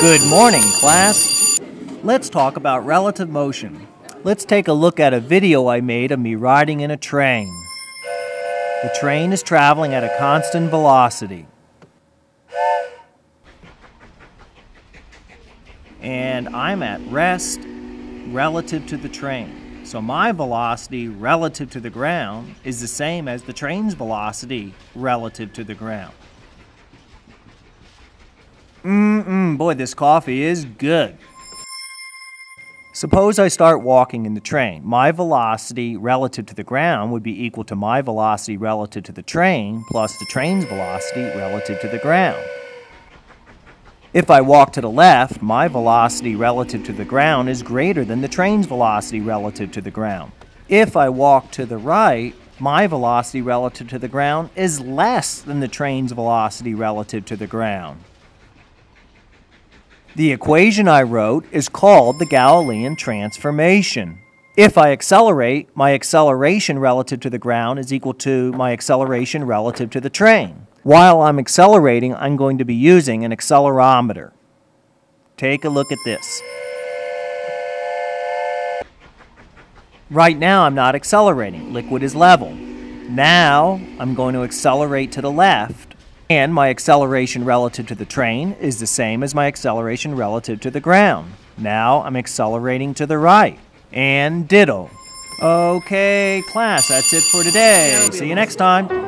Good morning, class. Let's talk about relative motion. Let's take a look at a video I made of me riding in a train. The train is traveling at a constant velocity. And I'm at rest relative to the train. So my velocity relative to the ground is the same as the train's velocity relative to the ground. Boy, this coffee is good. Suppose I start walking in the train. My velocity relative to the ground would be equal to my velocity relative to the train plus the train's velocity relative to the ground. If I walk to the left, my velocity relative to the ground is greater than the train's velocity relative to the ground. If I walk to the right, my velocity relative to the ground is less than the train's velocity relative to the ground. The equation I wrote is called the Galilean transformation. If I accelerate, my acceleration relative to the ground is equal to my acceleration relative to the train. While I'm accelerating, I'm going to be using an accelerometer. Take a look at this. Right now, I'm not accelerating. Liquid is level. Now, I'm going to accelerate to the left and my acceleration relative to the train is the same as my acceleration relative to the ground. Now I'm accelerating to the right. And diddle. Okay, class, that's it for today. See you next time.